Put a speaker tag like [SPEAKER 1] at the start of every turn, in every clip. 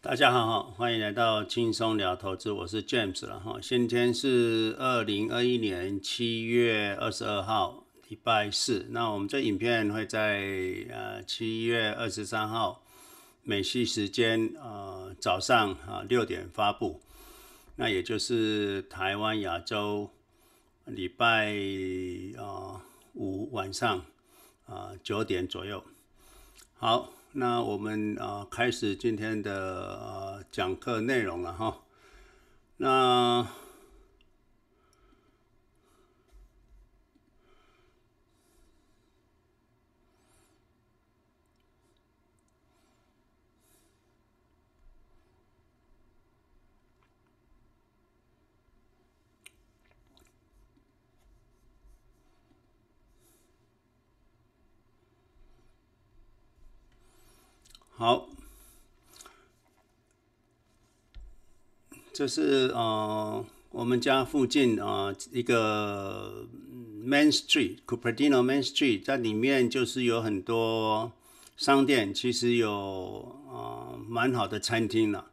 [SPEAKER 1] 大家好，欢迎来到轻松聊投资，我是 James 了哈。今天是二零二一年七月二十二号，礼拜四。那我们这影片会在呃七月二十三号美西时间呃早上啊六点发布，那也就是台湾亚洲礼拜啊五晚上啊九点左右。好。那我们啊开始今天的呃讲课内容了哈。那好，这是呃我们家附近啊一个 Main Street，Cupertino Main Street，在里面就是有很多商店，其实有啊蛮好的餐厅了。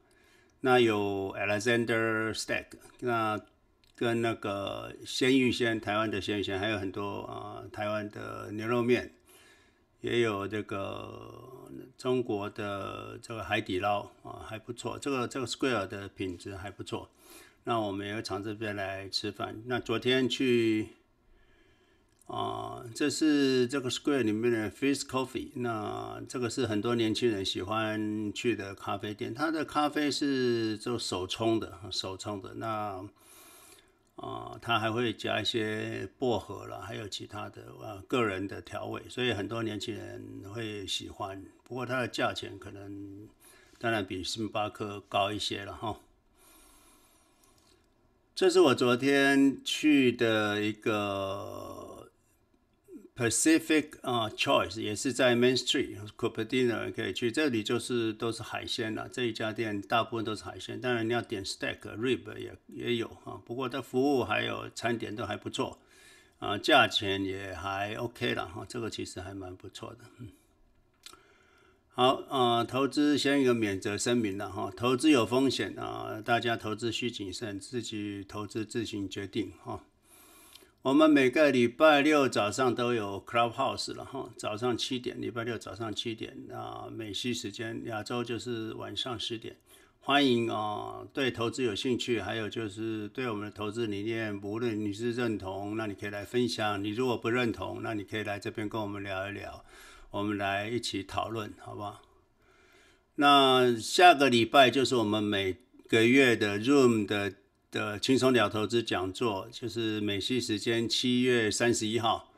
[SPEAKER 1] 那有 Alexander Steak，那跟那个鲜芋仙，台湾的鲜芋仙，还有很多啊台湾的牛肉面。也有这个中国的这个海底捞啊，还不错。这个这个 Square 的品质还不错。那我们也常这边来吃饭。那昨天去啊，这是这个 Square 里面的 Fish Coffee。那这个是很多年轻人喜欢去的咖啡店。它的咖啡是就手冲的，手冲的。那啊，它还会加一些薄荷啦，还有其他的啊个人的调味，所以很多年轻人会喜欢。不过它的价钱可能当然比星巴克高一些了哈。这是我昨天去的一个。Pacific 啊，Choice 也是在 Main Street，Cupertino 可以去，这里就是都是海鲜了。这一家店大部分都是海鲜，当然你要点 Steak、Rib 也也有啊。不过它服务还有餐点都还不错啊，价钱也还 OK 了哈。这个其实还蛮不错的。嗯，好啊，投资先一个免责声明了哈，投资有风险啊，大家投资需谨慎，自己投资自行决定哈。我们每个礼拜六早上都有 Clubhouse 了哈，早上七点，礼拜六早上七点啊，美西时间，亚洲就是晚上十点。欢迎啊，对投资有兴趣，还有就是对我们的投资理念，无论你是认同，那你可以来分享；你如果不认同，那你可以来这边跟我们聊一聊，我们来一起讨论，好不好？那下个礼拜就是我们每个月的 Room 的。的轻松聊投资讲座就是美西时间七月三十一号，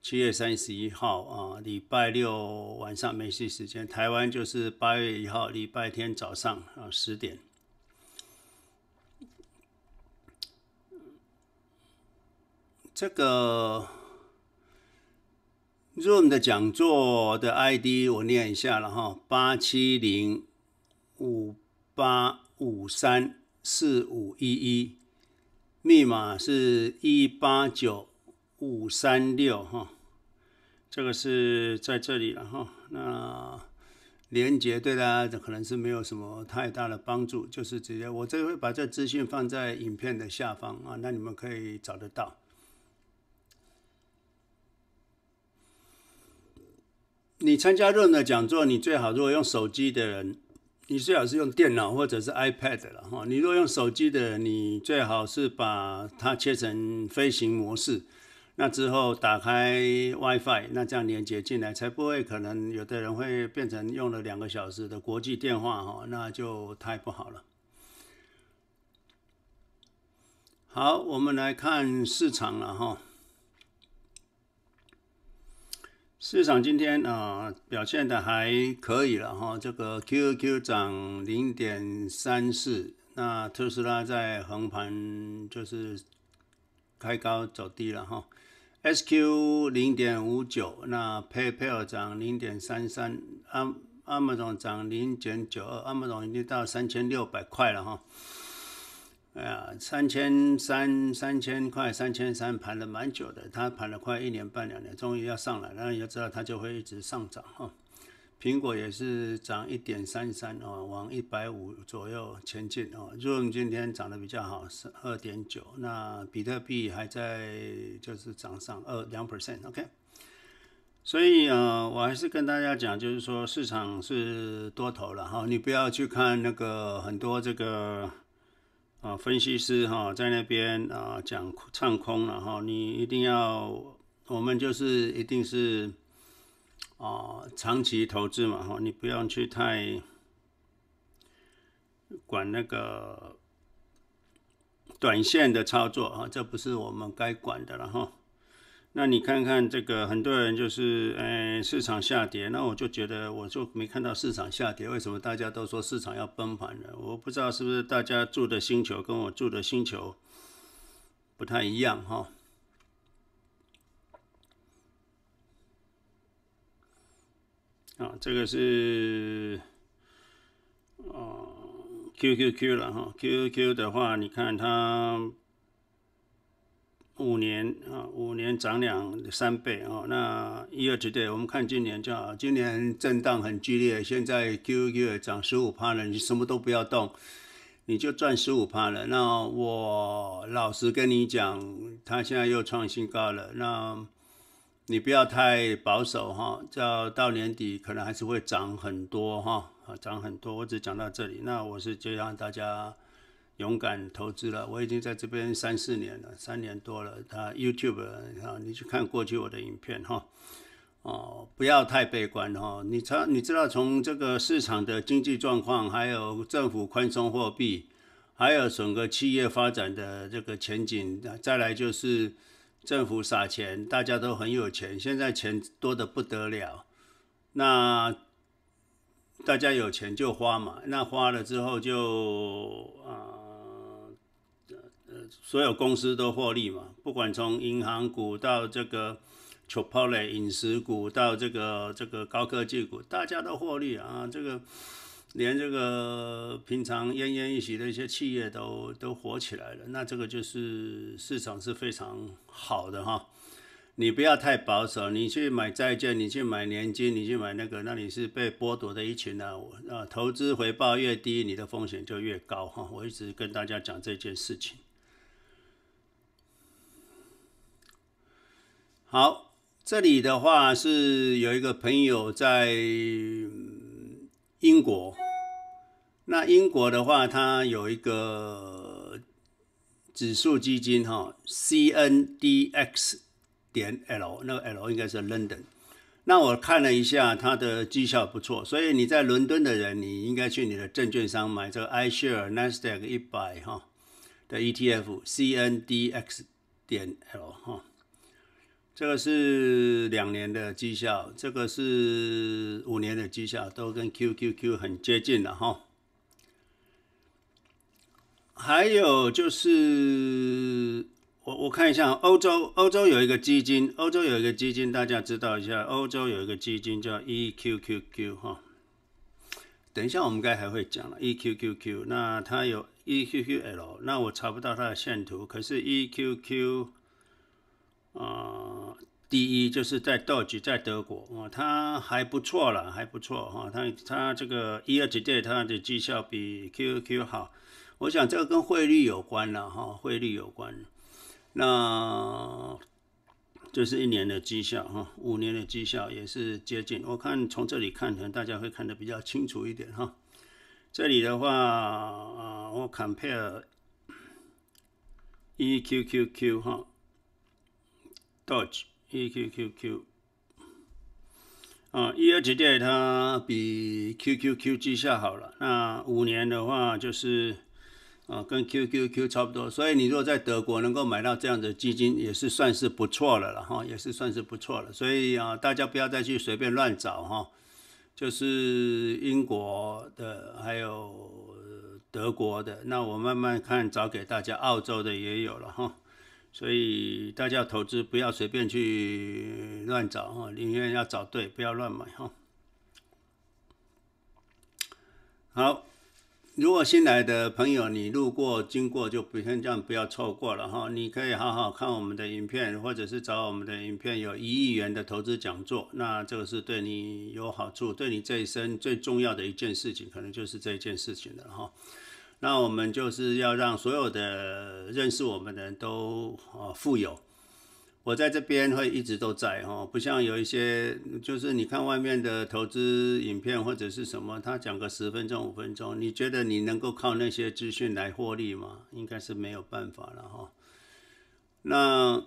[SPEAKER 1] 七月三十一号啊，礼拜六晚上美西时间，台湾就是八月一号礼拜天早上啊十点。这个 Room 的讲座的 ID 我念一下了哈，八七零五八五三。四五一一，密码是一八九五三六哈，这个是在这里了哈。那连接对大家可能是没有什么太大的帮助，就是直接我这会把这资讯放在影片的下方啊，那你们可以找得到。你参加任何讲座，你最好如果用手机的人。你最好是用电脑或者是 iPad 了哈。你如果用手机的，你最好是把它切成飞行模式，那之后打开 WiFi，那这样连接进来，才不会可能有的人会变成用了两个小时的国际电话哈，那就太不好了。好，我们来看市场了哈。市场今天啊表现的还可以了哈，这个 QQ 涨零点三四，那特斯拉在横盘就是开高走低了哈，SQ 零点五九，那 PayPal 涨零点三三，阿阿马总涨零点九二，阿马总已经到三千六百块了哈。哎呀，三千三三千块，三千三盘了蛮久的，它盘了快一年半两年，终于要上来，然后你就知道它就会一直上涨哈。苹果也是涨一点三三哦，往一百五左右前进哦。Zoom 今天涨得比较好，是二点九。那比特币还在就是涨上二两 percent，OK。所以呃，我还是跟大家讲，就是说市场是多头了哈，你不要去看那个很多这个啊分析师哈在那边啊讲唱空了哈，你一定要，我们就是一定是啊长期投资嘛哈，你不要去太管那个短线的操作啊，这不是我们该管的了哈。那你看看这个，很多人就是，呃，市场下跌，那我就觉得我就没看到市场下跌，为什么大家都说市场要崩盘了？我不知道是不是大家住的星球跟我住的星球不太一样哈。啊，这个是，啊，QQQ 了哈，QQQ 的话，你看它。五年啊，五年涨两三倍哦。那一二之对，我们看今年就好。今年震荡很剧烈，现在 QQ 也涨十五趴了，你什么都不要动，你就赚十五趴了。那我老实跟你讲，它现在又创新高了。那你不要太保守哈，叫到年底可能还是会涨很多哈，啊，涨很多。我只讲到这里，那我是就让大家。勇敢投资了，我已经在这边三四年了，三年多了。他 YouTube 啊，你去看过去我的影片哈，哦，不要太悲观哈。你知你知道从这个市场的经济状况，还有政府宽松货币，还有整个企业发展的这个前景，再来就是政府撒钱，大家都很有钱，现在钱多的不得了。那大家有钱就花嘛，那花了之后就啊。所有公司都获利嘛，不管从银行股到这个 Chipotle 饮食股，到这个这个高科技股，大家都获利啊。这个连这个平常奄奄一息的一些企业都都火起来了，那这个就是市场是非常好的哈。你不要太保守，你去买债券，你去买年金，你去买那个，那你是被剥夺的一群呢。啊，投资回报越低，你的风险就越高哈。我一直跟大家讲这件事情。好，这里的话是有一个朋友在英国。那英国的话，它有一个指数基金哈，CNDX 点 L，那个 L 应该是 London。那我看了一下，它的绩效不错，所以你在伦敦的人，你应该去你的证券商买这个 iShare Nasdaq 一百哈的 ETF，CNDX 点 L 哈。这个是两年的绩效，这个是五年的绩效，都跟 QQQ 很接近了哈。还有就是，我我看一下欧洲，欧洲有一个基金，欧洲有一个基金，大家知道一下，欧洲有一个基金叫 EQQQ 哈。等一下我们该还会讲了 EQQQ，那它有 EQQL，那我查不到它的线图，可是 EQQ。啊，第一就是在道吉，在德国啊，它还不错了，还不错哈。它它这个一二级店，它的绩效比 QQ 好。我想这个跟汇率有关了哈，汇率有关。那就是一年的绩效哈，五年的绩效也是接近。我看从这里看，可能大家会看得比较清楚一点哈。这里的话啊，我 compare EQQQ 哈。Dodge EQQQ 啊，E 二级电它比 QQQ 绩效好了。那五年的话就是啊，跟 QQQ 差不多。所以你如果在德国能够买到这样的基金，也是算是不错了了哈，也是算是不错了。所以啊，大家不要再去随便乱找哈，就是英国的还有德国的，那我慢慢看找给大家，澳洲的也有了哈。所以大家投资不要随便去乱找哈，宁愿要找对，不要乱买哈。好，如果新来的朋友你路过经过，就不先这样不要错过了哈。你可以好好看我们的影片，或者是找我们的影片，有一亿元的投资讲座，那这个是对你有好处，对你这一生最重要的一件事情，可能就是这一件事情了哈。那我们就是要让所有的认识我们的人都啊富有。我在这边会一直都在哈，不像有一些，就是你看外面的投资影片或者是什么，他讲个十分钟五分钟，你觉得你能够靠那些资讯来获利吗？应该是没有办法了哈。那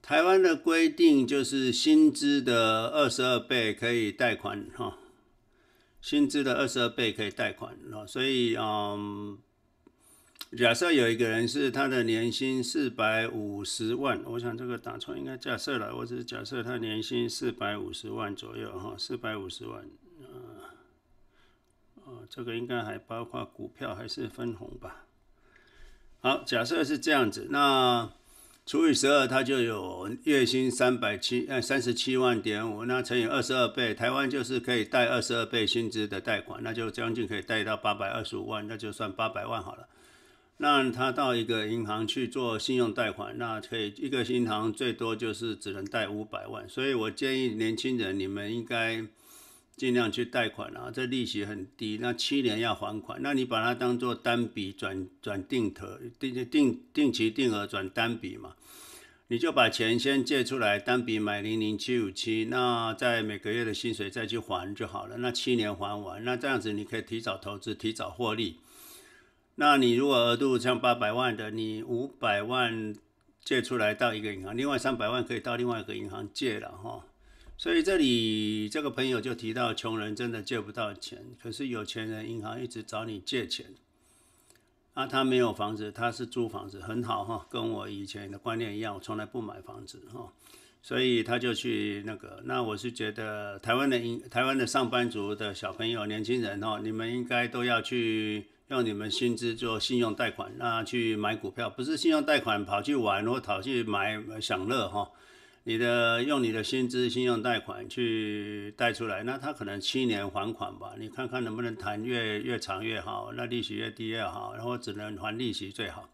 [SPEAKER 1] 台湾的规定就是薪资的二十二倍可以贷款哈，薪资的二十二倍可以贷款啊，所以嗯。假设有一个人是他的年薪四百五十万，我想这个打错应该假设了，我只是假设他年薪四百五十万左右哈，四百五十万，啊，啊，这个应该还包括股票还是分红吧？好，假设是这样子，那除以十二，他就有月薪三百七呃三十七万点五，那乘以二十二倍，台湾就是可以贷二十二倍薪资的贷款，那就将近可以贷到八百二十五万，那就算八百万好了。那他到一个银行去做信用贷款，那可以一个银行最多就是只能贷五百万，所以我建议年轻人你们应该尽量去贷款啊，这利息很低，那七年要还款，那你把它当做单笔转转定投定定定期定额转单笔嘛，你就把钱先借出来，单笔买零零七五七，那在每个月的薪水再去还就好了，那七年还完，那这样子你可以提早投资，提早获利。那你如果额度像八百万的，你五百万借出来到一个银行，另外三百万可以到另外一个银行借了哈。所以这里这个朋友就提到，穷人真的借不到钱，可是有钱人银行一直找你借钱。啊，他没有房子，他是租房子，很好哈，跟我以前的观念一样，我从来不买房子哈。所以他就去那个，那我是觉得台湾的银台湾的上班族的小朋友、年轻人哈，你们应该都要去。用你们薪资做信用贷款，那去买股票，不是信用贷款跑去玩或跑去买享乐哈。你的用你的薪资信用贷款去贷出来，那他可能七年还款吧，你看看能不能谈越越长越好，那利息越低越好，然后只能还利息最好。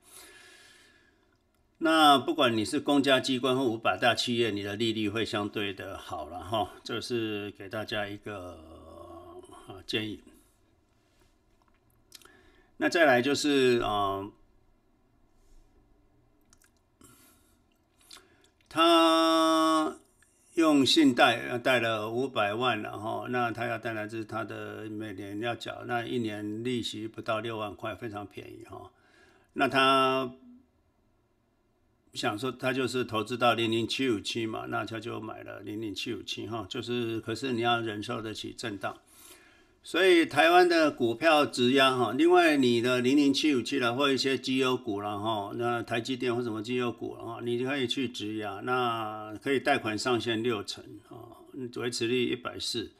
[SPEAKER 1] 那不管你是公家机关或五百大企业，你的利率会相对的好了哈。这是给大家一个建议。那再来就是啊，他用信贷贷了五百万了哈，那他要贷来，这是他的每年要缴，那一年利息不到六万块，非常便宜哈。那他想说他就是投资到零零七五七嘛，那他就买了零零七五七哈，就是可是你要忍受得起震荡。所以台湾的股票质押哈，另外你的零零七五七了或一些绩优股了哈，那台积电或什么绩优股了哈，你就可以去质押，那可以贷款上限六成啊，维持率一百四，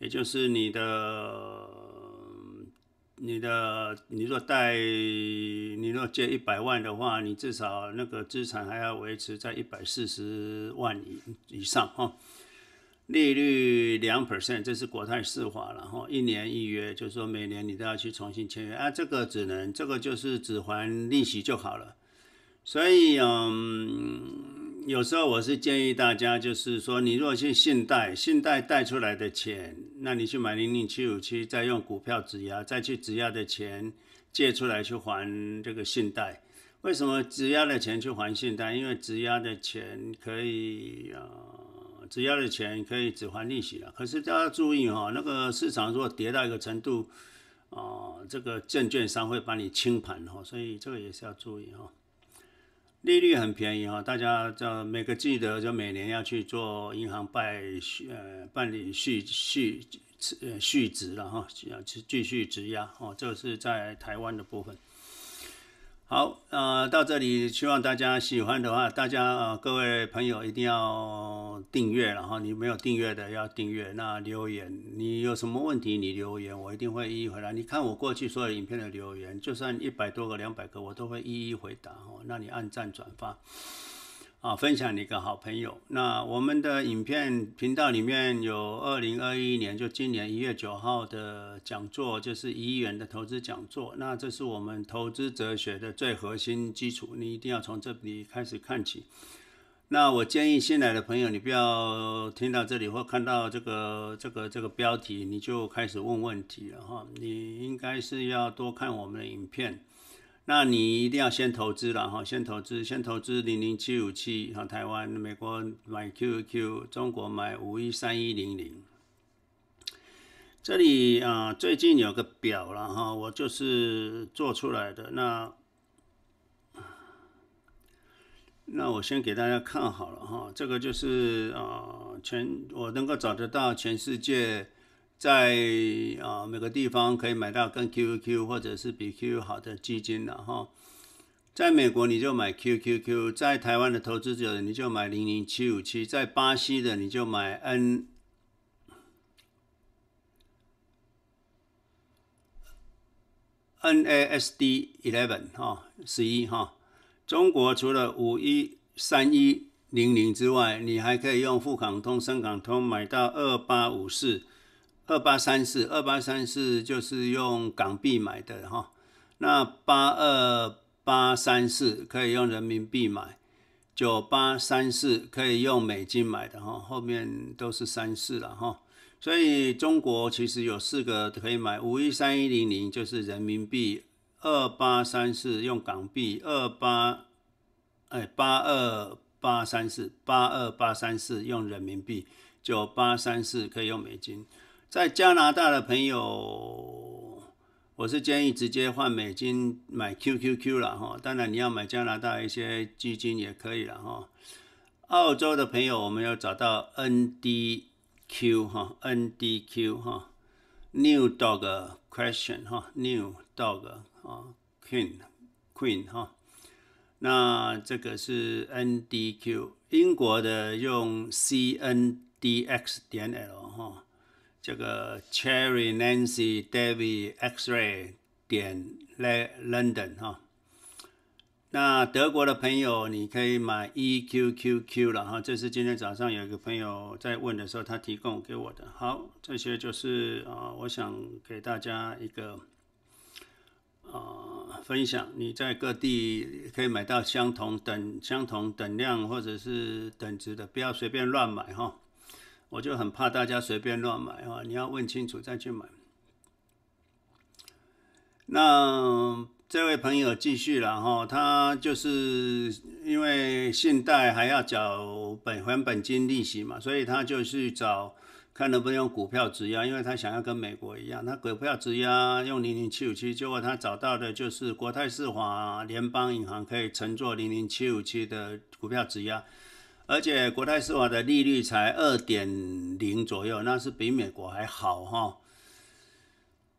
[SPEAKER 1] 也就是你的你的你若贷你若借一百万的话，你至少那个资产还要维持在一百四十万以以上哈。利率两 percent，这是国泰世华了哈，一年一约，就是说每年你都要去重新签约啊，这个只能这个就是只还利息就好了。所以嗯，有时候我是建议大家，就是说你如果去信贷，信贷贷出来的钱，那你去买零零七五七，再用股票质押，再去质押的钱借出来去还这个信贷。为什么质押的钱去还信贷？因为质押的钱可以啊。质押的钱可以只还利息了，可是大家注意哈，那个市场如果跌到一个程度，啊，这个证券商会把你清盘哈，所以这个也是要注意哈。利率很便宜哈，大家就每个记得就每年要去做银行办续呃办理续续呃续值了哈，要去继续质押哦，这是在台湾的部分。好，呃，到这里，希望大家喜欢的话，大家呃，各位朋友一定要订阅，然后你没有订阅的要订阅。那留言，你有什么问题，你留言，我一定会一一回答。你看我过去所有影片的留言，就算一百多个、两百个，我都会一一回答。哦，那你按赞转发。啊，分享你一个好朋友。那我们的影片频道里面有二零二一年，就今年一月九号的讲座，就是一亿元的投资讲座。那这是我们投资哲学的最核心基础，你一定要从这里开始看起。那我建议新来的朋友，你不要听到这里或看到这个这个这个标题，你就开始问问题了哈。你应该是要多看我们的影片。那你一定要先投资了哈，先投资，先投资零零七五七哈，台湾、美国买 QQ，中国买五一三一零零。这里啊，最近有个表了哈，我就是做出来的。那那我先给大家看好了哈，这个就是啊，全我能够找得到全世界。在啊每个地方可以买到跟 QQQ 或者是比 QQ 好的基金了哈，在美国你就买 QQQ，在台湾的投资者你就买零零七五七，在巴西的你就买 N NASD eleven 哈十一哈，中国除了五一三一零零之外，你还可以用富港通、深港通买到二八五四。二八三四，二八三四就是用港币买的哈，那八二八三四可以用人民币买，九八三四可以用美金买的哈，后面都是三四了哈，所以中国其实有四个可以买，五一三一零零就是人民币，二八三四用港币，二八哎八二八三四，八二八三四用人民币，九八三四可以用美金。在加拿大的朋友，我是建议直接换美金买 QQQ 了哈。当然你要买加拿大一些基金也可以了哈。澳洲的朋友，我们要找到 NDQ 哈，NDQ 哈，New Dog Question 哈，New Dog 啊，Queen Queen 哈。那这个是 NDQ，英国的用 CNDX 点 L 哈。这个 Cherry Nancy David X-ray 点 London 哈，那德国的朋友你可以买 EQQQ 了哈，这是今天早上有一个朋友在问的时候他提供给我的。好，这些就是啊，我想给大家一个啊分享，你在各地可以买到相同等相同等量或者是等值的，不要随便乱买哈。我就很怕大家随便乱买啊！你要问清楚再去买。那这位朋友继续了哈，他就是因为信贷还要缴本还本金利息嘛，所以他就去找看能不能用股票质押，因为他想要跟美国一样，他股票质押用零零七五七，结果他找到的就是国泰世华联邦银行可以乘坐零零七五七的股票质押。而且国泰世华的利率才二点零左右，那是比美国还好哈。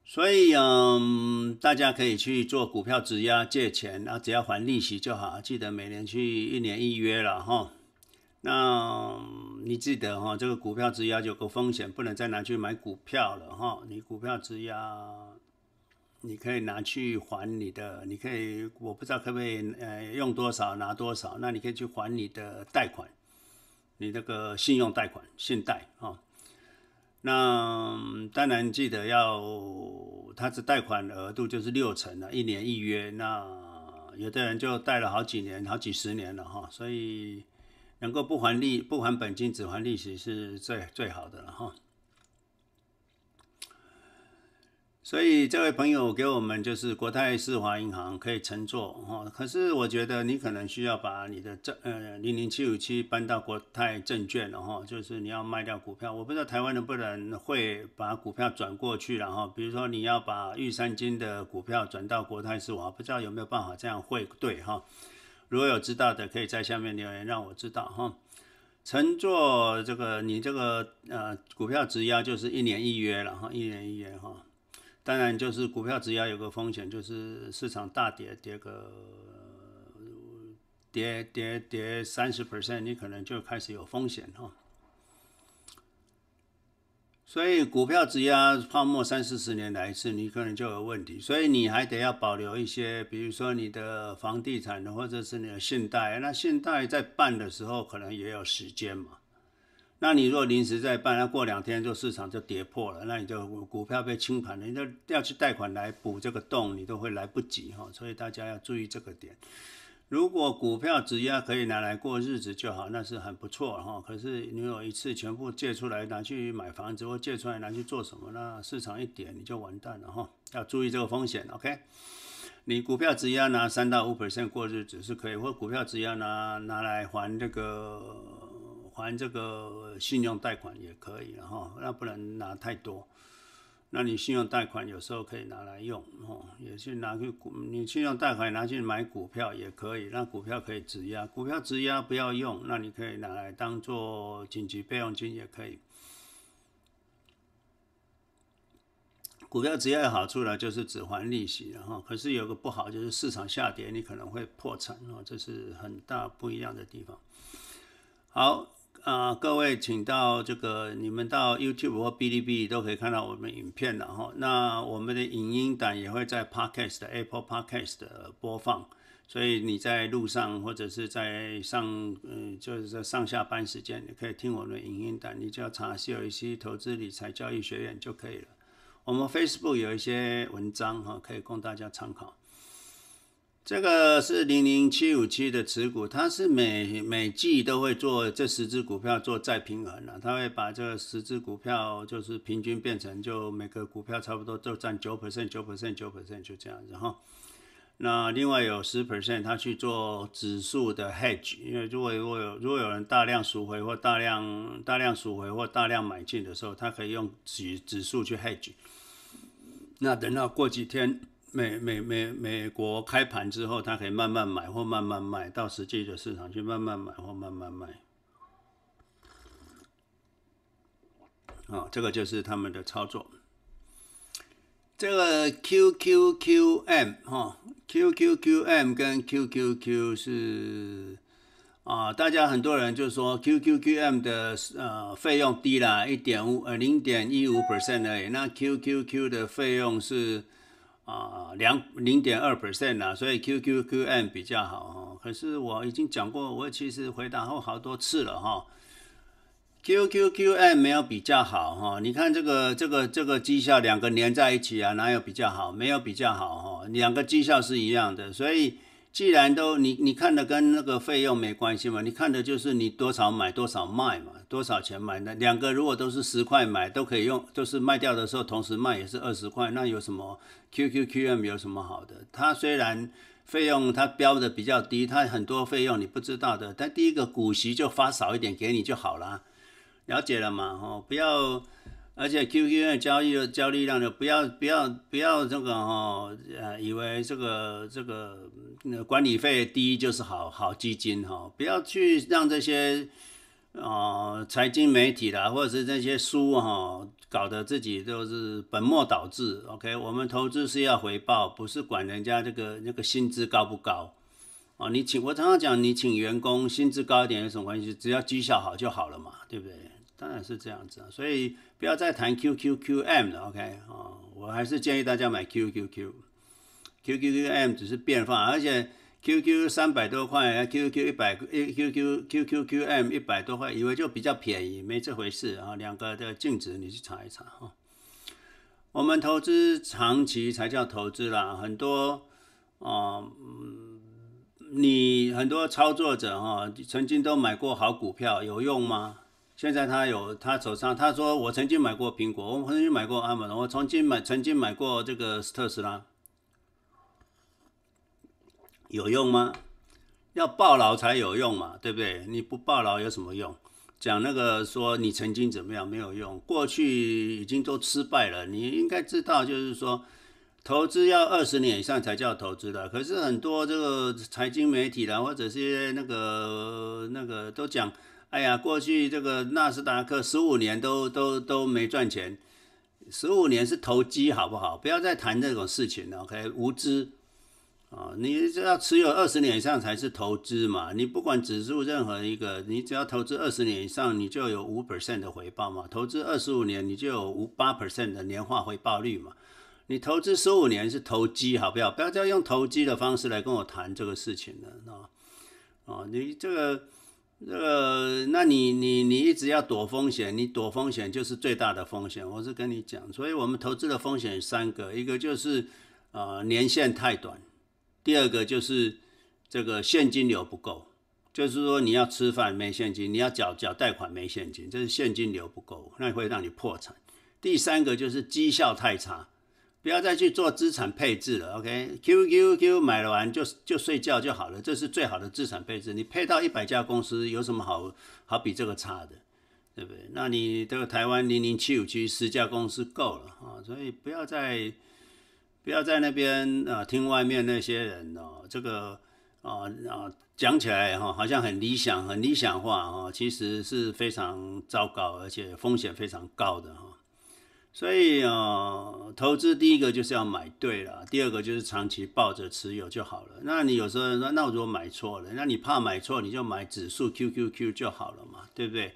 [SPEAKER 1] 所以嗯，大家可以去做股票质押借钱，啊只要还利息就好。记得每年去一年一约了哈。那你记得哈，这个股票质押有个风险，不能再拿去买股票了哈。你股票质押，你可以拿去还你的，你可以我不知道可不可以呃用多少拿多少，那你可以去还你的贷款。你那个信用贷款、信贷啊，那当然记得要，它的贷款额度就是六成了，一年一约。那有的人就贷了好几年、好几十年了哈，所以能够不还利、不还本金只还利息是最最好的了哈。所以这位朋友给我们就是国泰世华银行可以乘坐哈，可是我觉得你可能需要把你的证呃零零七五七搬到国泰证券了哈，就是你要卖掉股票，我不知道台湾能不能会把股票转过去了哈，比如说你要把玉山金的股票转到国泰世华，不知道有没有办法这样汇兑哈，如果有知道的可以在下面留言让我知道哈。乘坐这个你这个呃股票质押就是一年一约了哈，一年一约哈。当然，就是股票只要有个风险，就是市场大跌，跌个跌跌跌三十 percent，你可能就开始有风险哈。所以股票质押泡沫三四十年来一次，你可能就有问题。所以你还得要保留一些，比如说你的房地产的，或者是你的信贷。那信贷在办的时候，可能也有时间嘛。那你如果临时再办，那过两天就市场就跌破了，那你就股票被清盘了，你就要去贷款来补这个洞，你都会来不及哈。所以大家要注意这个点。如果股票质押可以拿来过日子就好，那是很不错哈。可是你有一次全部借出来拿去买房子，或借出来拿去做什么？那市场一点你就完蛋了哈。要注意这个风险，OK？你股票质押拿三到五 percent 过日子是可以，或股票质押拿拿来还这个还这个信用贷款也可以了哈。那不能拿太多。那你信用贷款有时候可以拿来用，哦，也去拿去股，你信用贷款拿去买股票也可以，那股票可以质押，股票质押不要用，那你可以拿来当做紧急备用金也可以。股票质押的好处呢，就是只还利息，然后可是有个不好就是市场下跌，你可能会破产，哦，这是很大不一样的地方。好。啊，各位，请到这个，你们到 YouTube 或哔哩哔哩都可以看到我们影片了哈。那我们的影音档也会在 Podcast Apple Podcast 的播放，所以你在路上或者是在上，嗯，就是在上下班时间，你可以听我们的影音档，你只要查 CLC 投资理财教育学院就可以了。我们 Facebook 有一些文章哈，可以供大家参考。这个是零零七五七的持股，它是每每季都会做这十只股票做再平衡了，它会把这十只股票就是平均变成就每个股票差不多都占九 percent 九 percent 九 percent 就这样子哈。那另外有十 percent 它去做指数的 hedge，因为如果如果有如果有人大量赎回或大量大量赎回或大量买进的时候，它可以用指指数去 hedge。那等到过几天。美美美美国开盘之后，它可以慢慢买或慢慢卖，到实际的市场去慢慢买或慢慢卖。啊，这个就是他们的操作。这个 QQQM 哈，QQQM 跟 QQQ 是啊，大家很多人就说 QQQM 的呃费用低了一点五呃零点一五 percent 而已，那 QQQ 的费用是。啊，两零点二 percent 啊，所以 QQQM 比较好哈。可是我已经讲过，我其实回答过好多次了哈。QQQM 没有比较好哈。你看这个这个这个绩效两个连在一起啊，哪有比较好？没有比较好哈。两个绩效是一样的，所以既然都你你看的跟那个费用没关系嘛，你看的就是你多少买多少卖嘛。多少钱买的？两个如果都是十块买，都可以用，就是卖掉的时候同时卖也是二十块，那有什么 QQQM 有什么好的？它虽然费用它标的比较低，它很多费用你不知道的，但第一个股息就发少一点给你就好了，了解了嘛？哦，不要，而且 QQM 交易的交易量的不要不要不要这个哈，呃，以为这个这个管理费低就是好好基金哈，不要去让这些。哦，财经媒体啦，或者是那些书哈，搞得自己都是本末倒置。OK，我们投资是要回报，不是管人家这个那个薪资高不高。哦，你请我常常讲，你请员工薪资高一点有什么关系？只要绩效好就好了嘛，对不对？当然是这样子啊。所以不要再谈 QQQM 了。OK，啊，我还是建议大家买 QQQ，QQQM 只是变化，而且。QQ 三百多块，QQ 一百，QQ QQQM 一百多块，以为就比较便宜，没这回事啊！两个的净值你去查一查哈。我们投资长期才叫投资啦，很多啊，你很多操作者哈，曾经都买过好股票，有用吗？现在他有他手上，他说我曾经买过苹果，我曾经买过阿门，我曾经买曾经买过这个特斯拉。有用吗？要报牢才有用嘛，对不对？你不报牢有什么用？讲那个说你曾经怎么样没有用，过去已经都失败了。你应该知道，就是说投资要二十年以上才叫投资的。可是很多这个财经媒体啦，或者是那个那个都讲，哎呀，过去这个纳斯达克十五年都都都没赚钱，十五年是投机好不好？不要再谈这种事情了，OK？无知。啊，你只要持有二十年以上才是投资嘛。你不管指数任何一个，你只要投资二十年以上，你就有五 percent 的回报嘛。投资二十五年，你就有五八 percent 的年化回报率嘛。你投资十五年是投机，好不要？不要再用投机的方式来跟我谈这个事情了啊！啊，你这个。这个，那你你你一直要躲风险，你躲风险就是最大的风险。我是跟你讲，所以我们投资的风险三个，一个就是啊年限太短，第二个就是这个现金流不够，就是说你要吃饭没现金，你要缴缴贷款没现金，这是现金流不够，那会让你破产。第三个就是绩效太差。不要再去做资产配置了，OK？Q Q Q 买了完就就睡觉就好了，这是最好的资产配置。你配到一百家公司，有什么好好比这个差的，对不对？那你这个台湾零零七五七十家公司够了啊，所以不要再不要在那边啊听外面那些人哦，这个啊啊讲起来哈，好像很理想很理想化哦，其实是非常糟糕，而且风险非常高的哈。所以啊，投资第一个就是要买对了，第二个就是长期抱着持有就好了。那你有时候说，那我如果买错了，那你怕买错，你就买指数 QQQ 就好了嘛，对不对？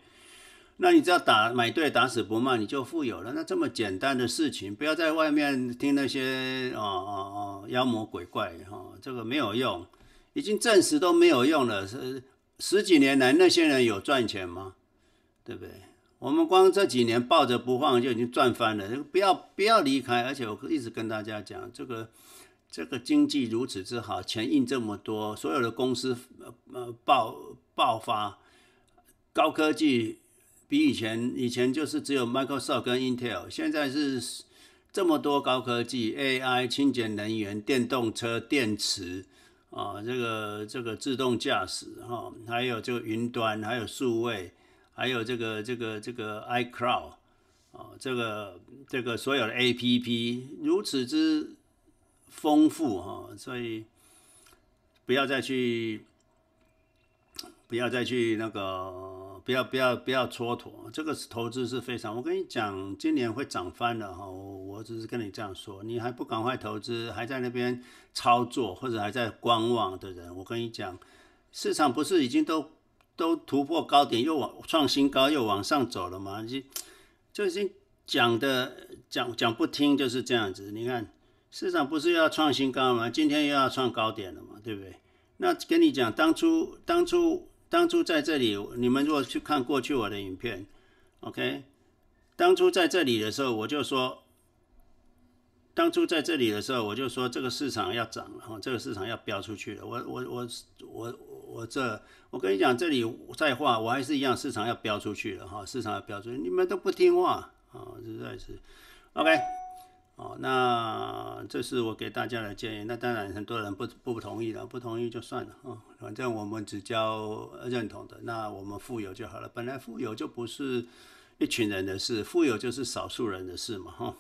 [SPEAKER 1] 那你只要打买对，打死不卖，你就富有了。那这么简单的事情，不要在外面听那些啊啊啊妖魔鬼怪哈，这个没有用，已经证实都没有用了。十十几年来，那些人有赚钱吗？对不对？我们光这几年抱着不放就已经赚翻了，不要不要离开，而且我一直跟大家讲，这个这个经济如此之好，钱印这么多，所有的公司呃呃爆爆发，高科技比以前以前就是只有 Microsoft 跟 Intel，现在是这么多高科技，AI、清洁能源、电动车、电池啊，这个这个自动驾驶哈，还有这个云端，还有数位。还有这个这个这个 iCloud 啊，这个这个所有的 APP 如此之丰富哈，所以不要再去不要再去那个不要不要不要蹉跎，这个投资是非常。我跟你讲，今年会涨翻了哈，我只是跟你这样说，你还不赶快投资，还在那边操作或者还在观望的人，我跟你讲，市场不是已经都。都突破高点，又往创新高，又往上走了嘛？就就已经讲的讲讲不听，就是这样子。你看市场不是要创新高吗？今天又要创高点了嘛？对不对？那跟你讲，当初当初当初在这里，你们如果去看过去我的影片，OK，当初在这里的时候，我就说，当初在这里的时候，我就说这个市场要涨了哈，这个市场要飙出去了。我我我我我这。我跟你讲，这里再画，我还是一样，市场要飙出去了哈，市场要飙出去，你们都不听话啊，实在是，OK，哦，那这是我给大家的建议，那当然很多人不不同意了，不同意就算了啊，反正我们只交认同的，那我们富有就好了，本来富有就不是一群人的事，富有就是少数人的事嘛哈，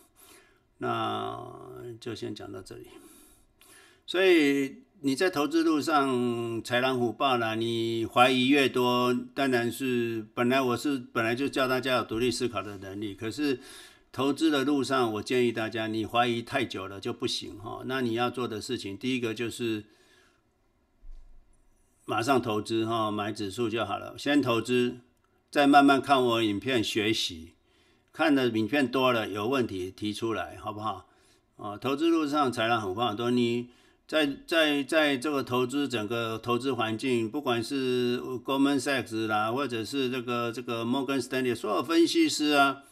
[SPEAKER 1] 那就先讲到这里，所以。你在投资路上豺狼虎豹了，你怀疑越多，当然是本来我是本来就教大家有独立思考的能力，可是投资的路上，我建议大家，你怀疑太久了就不行哈。那你要做的事情，第一个就是马上投资哈，买指数就好了，先投资，再慢慢看我影片学习，看的影片多了有问题提出来好不好？啊，投资路上豺狼虎豹多你。在在在这个投资整个投资环境，不管是 Goldman Sachs 啦，或者是这个这个 Morgan Stanley，所有分析师啊，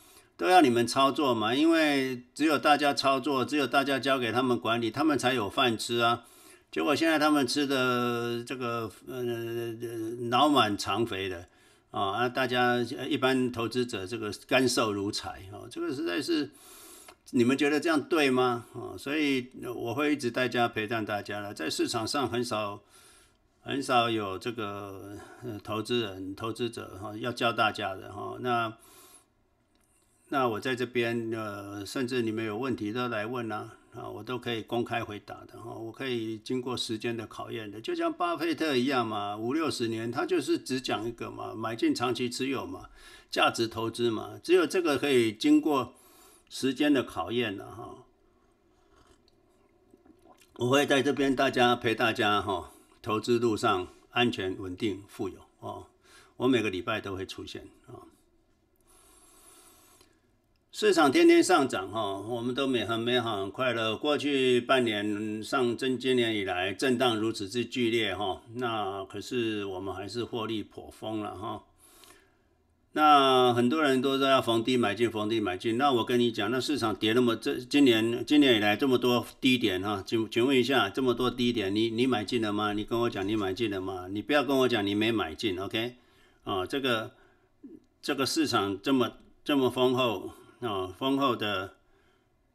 [SPEAKER 1] 都要你们操作嘛，因为只有大家操作，只有大家交给他们管理，他们才有饭吃啊。结果现在他们吃的这个呃脑满肠肥的啊，啊，大家一般投资者这个干瘦如柴啊，这个实在是。你们觉得这样对吗？啊，所以我会一直在家陪伴大家了。在市场上很少很少有这个呃投资人、投资者哈要教大家的哈。那那我在这边呃，甚至你们有问题都来问啊，啊，我都可以公开回答的哈。我可以经过时间的考验的，就像巴菲特一样嘛，五六十年他就是只讲一个嘛，买进长期持有嘛，价值投资嘛，只有这个可以经过。时间的考验了哈，我会在这边大家陪大家哈，投资路上安全、稳定、富有哦。我每个礼拜都会出现啊。市场天天上涨哈，我们都美很美好、很快乐。过去半年上证今年以来震荡如此之剧烈哈，那可是我们还是获利颇丰了哈。那很多人都说要逢低买进，逢低买进。那我跟你讲，那市场跌那么这今年今年以来这么多低点哈，请请问一下，这么多低点，你你买进了吗？你跟我讲你买进了吗？你不要跟我讲你没买进，OK？啊，这个这个市场这么这么丰厚。啊，丰厚的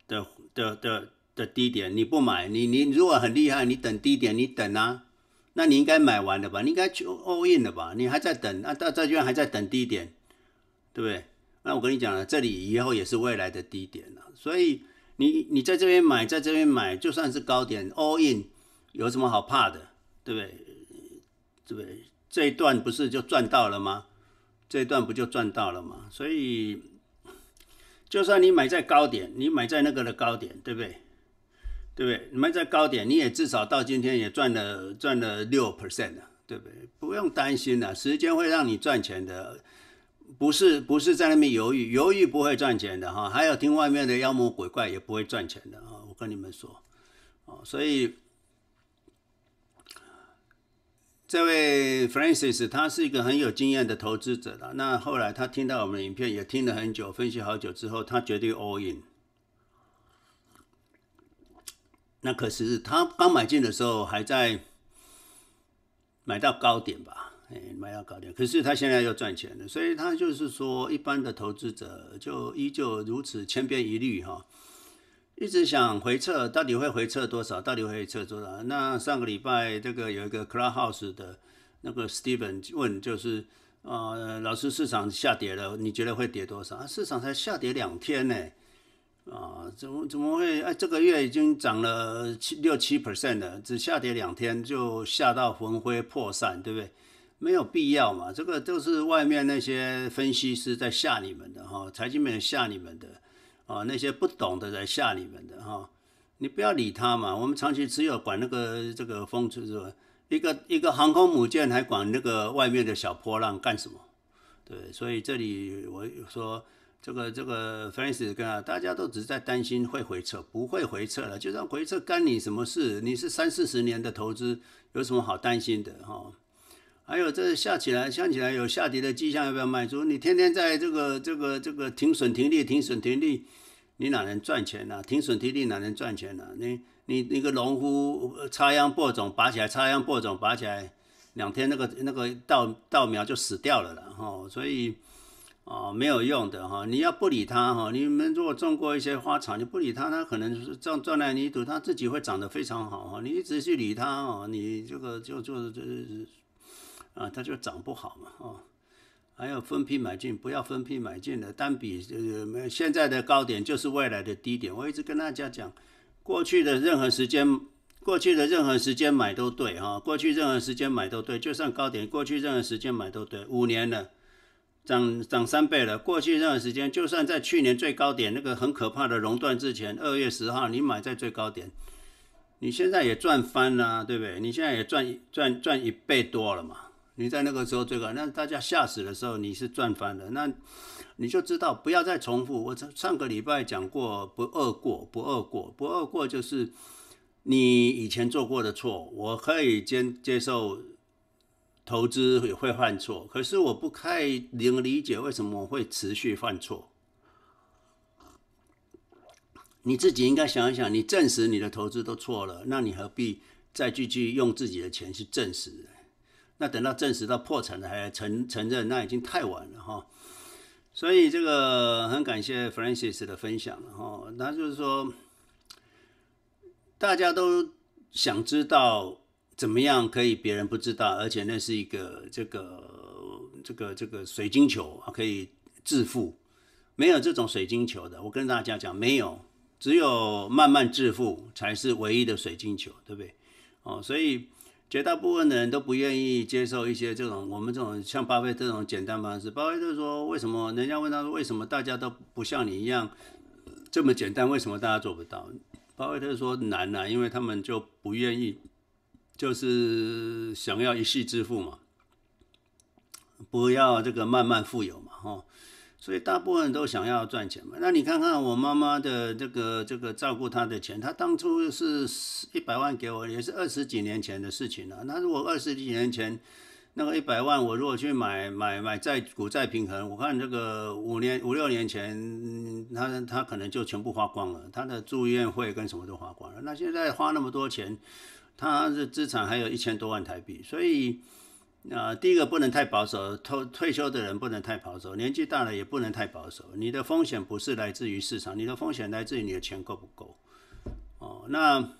[SPEAKER 1] 的的的的低点，你不买，你你如果很厉害，你等低点，你等啊，那你应该买完了吧？你应该去 all in 了吧？你还在等，那大家居然还在等低点，对不对？那我跟你讲了，这里以后也是未来的低点了，所以你你在这边买，在这边买，就算是高点 all in，有什么好怕的，对不对？对不对？这一段不是就赚到了吗？这一段不就赚到了吗？所以。就算你买在高点，你买在那个的高点，对不对？对不对？你买在高点，你也至少到今天也赚了赚了六 percent 了，对不对？不用担心了，时间会让你赚钱的，不是不是在那边犹豫，犹豫不会赚钱的哈。还有听外面的妖魔鬼怪也不会赚钱的啊，我跟你们说，哦，所以。这位 Francis 他是一个很有经验的投资者了。那后来他听到我们的影片，也听了很久，分析好久之后，他决定 all in。那可是他刚买进的时候还在买到高点吧？哎，买到高点。可是他现在又赚钱了，所以他就是说，一般的投资者就依旧如此千篇一律哈。一直想回撤，到底会回撤多少？到底会撤多少？那上个礼拜这个有一个 Clubhouse 的那个 Steven 问，就是呃，老师市场下跌了，你觉得会跌多少？啊，市场才下跌两天呢，啊，怎么怎么会？哎，这个月已经涨了七六七 percent 了，只下跌两天就下到魂飞魄散，对不对？没有必要嘛，这个都是外面那些分析师在吓你们的哈，财经面吓你们的。啊，那些不懂的在吓你们的哈，你不要理他嘛。我们长期持有管那个这个风车是吧？一个一个航空母舰还管那个外面的小波浪干什么？对，所以这里我说这个这个 Francis 跟大家都只是在担心会回撤，不会回撤了，就算回撤干你什么事？你是三四十年的投资，有什么好担心的哈？还有这下起来，下起来有下跌的迹象，要不要卖出？你天天在这个这个这个停损停利停损停利，你哪能赚钱呢？停损停利哪能赚钱呢？你你那个农夫插秧播种，拔起来插秧播种，拔起来两天那个那个稻稻苗就死掉了了哈，所以啊没有用的哈，你要不理它哈，你们如果种过一些花草，你不理它，它可能就是种种在泥土，它自己会长得非常好哈。你一直去理它哦，你这个就就就。啊，它就涨不好嘛，哦，还有分批买进，不要分批买进的，单笔呃，现在的高点就是未来的低点。我一直跟大家讲，过去的任何时间，过去的任何时间买都对哈，过去任何时间买都对，就算高点，过去任何时间买都对。五年了，涨涨三倍了，过去任何时间，就算在去年最高点那个很可怕的熔断之前，二月十号你买在最高点，你现在也赚翻了，对不对？你现在也赚赚赚一倍多了嘛。你在那个时候最高，那大家吓死的时候，你是赚翻了。那你就知道不要再重复。我上个礼拜讲过，不恶过，不恶过，不恶过，就是你以前做过的错，我可以接接受投资也会犯错，可是我不太能理解为什么我会持续犯错。你自己应该想一想，你证实你的投资都错了，那你何必再继续用自己的钱去证实？那等到证实到破产了还承承认，那已经太晚了哈。所以这个很感谢 Francis 的分享哈。那就是说，大家都想知道怎么样可以别人不知道，而且那是一个这个这个这个水晶球啊可以致富，没有这种水晶球的。我跟大家讲，没有，只有慢慢致富才是唯一的水晶球，对不对？哦，所以。绝大部分的人都不愿意接受一些这种我们这种像巴菲特这种简单方式。巴菲特说：“为什么？人家问他说，为什么大家都不像你一样这么简单？为什么大家做不到？巴菲特说难呐，因为他们就不愿意，就是想要一夕致富嘛，不要这个慢慢富有，所以大部分人都想要赚钱嘛。那你看看我妈妈的这个这个照顾她的钱，她当初是一百万给我，也是二十几年前的事情了。那如果二十几年前那个一百万，我如果去买买买债股债平衡，我看这个五年五六年前，他他可能就全部花光了，他的住院费跟什么都花光了。那现在花那么多钱，他的资产还有一千多万台币，所以。啊，第一个不能太保守，退退休的人不能太保守，年纪大了也不能太保守。你的风险不是来自于市场，你的风险来自于你的钱够不够。哦，那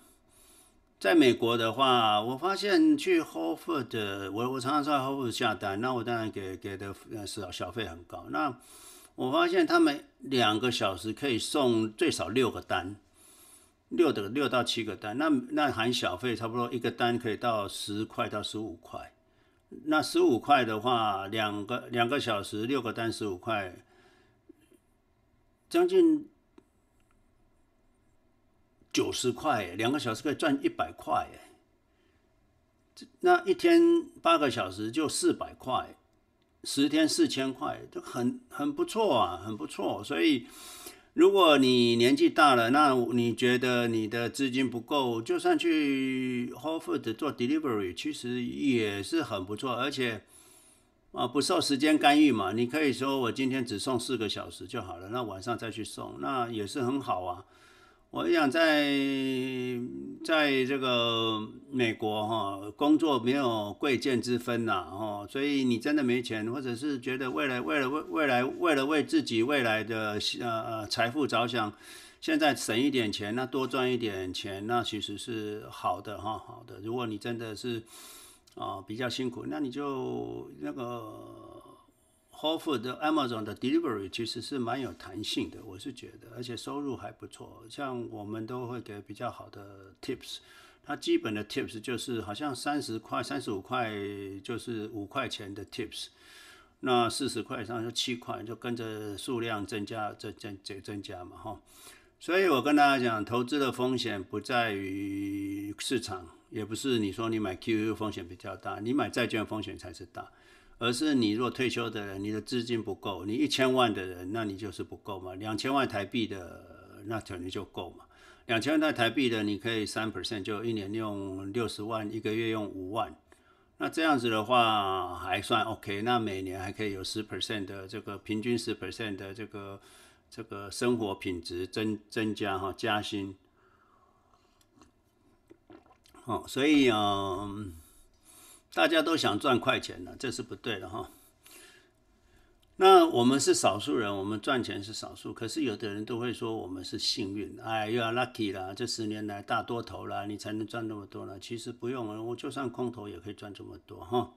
[SPEAKER 1] 在美国的话，我发现去 Harvard，我我常常在 Harvard 下单，那我当然给给的是小费很高。那我发现他们两个小时可以送最少六个单，六的六到七个单，那那含小费，差不多一个单可以到十块到十五块。那十五块的话，两个两个小时六个单，十五块，将近九十块，两个小时可以赚一百块，哎，那一天八个小时就四百块，十天四千块，就很很不错啊，很不错，所以。如果你年纪大了，那你觉得你的资金不够，就算去 Whole Food 做 delivery，其实也是很不错，而且啊不受时间干预嘛。你可以说我今天只送四个小时就好了，那晚上再去送，那也是很好啊。我想在在这个美国哈，工作没有贵贱之分呐，哈，所以你真的没钱，或者是觉得未来为了为未来为了为自己未来的呃呃财富着想，现在省一点钱，那多赚一点钱，那其实是好的哈，好的。如果你真的是啊比较辛苦，那你就那个。Whole Food 的 Amazon 的 delivery 其实是蛮有弹性的，我是觉得，而且收入还不错。像我们都会给比较好的 tips，它基本的 tips 就是好像三十块、三十五块就是五块钱的 tips，那四十块以上就七块，就跟着数量增加、增增增增加嘛，哈。所以我跟大家讲，投资的风险不在于市场，也不是你说你买 QQ 风险比较大，你买债券风险才是大。而是你若退休的人，你的资金不够，你一千万的人，那你就是不够嘛。两千万台币的，那可能就够嘛。两千万台币的，你可以三 percent 就一年用六十万，一个月用五万，那这样子的话还算 OK。那每年还可以有十 percent 的这个平均十 percent 的这个这个生活品质增增加哈，加薪。哦，所以嗯。大家都想赚快钱了，这是不对的哈。那我们是少数人，我们赚钱是少数，可是有的人都会说我们是幸运，哎，又要 lucky 啦，这十年来大多头啦，你才能赚那么多呢。其实不用，我就算空头也可以赚这么多哈。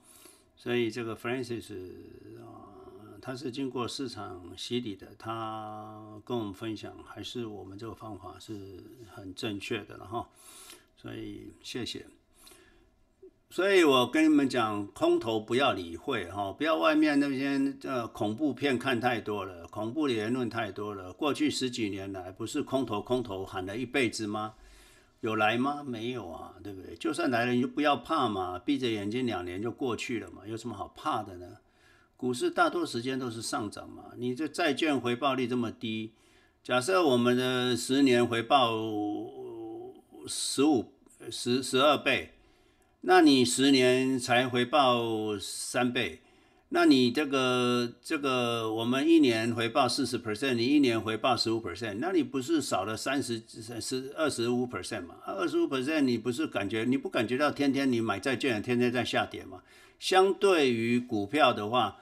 [SPEAKER 1] 所以这个 Francis 啊，他是经过市场洗礼的，他跟我们分享，还是我们这个方法是很正确的了哈。所以谢谢。所以我跟你们讲，空头不要理会哈，不要外面那些呃恐怖片看太多了，恐怖的言论太多了。过去十几年来，不是空头空头喊了一辈子吗？有来吗？没有啊，对不对？就算来了，你就不要怕嘛，闭着眼睛两年就过去了嘛，有什么好怕的呢？股市大多时间都是上涨嘛，你这债券回报率这么低，假设我们的十年回报十五十十二倍。那你十年才回报三倍，那你这个这个我们一年回报四十 percent，你一年回报十五 percent，那你不是少了三十十二十五 percent 吗？二十五 percent 你不是感觉你不感觉到天天你买债券天天在下跌吗？相对于股票的话。